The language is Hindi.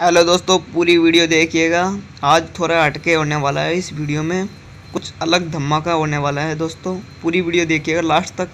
हेलो दोस्तों, पूरी वीडियो देखिएगा। आज थोड़ा हटके होने वाला है इस वीडियो में। कुछ अलग धमाका होने वाला है दोस्तों। पूरी वीडियो देखिएगा, लास्ट तक।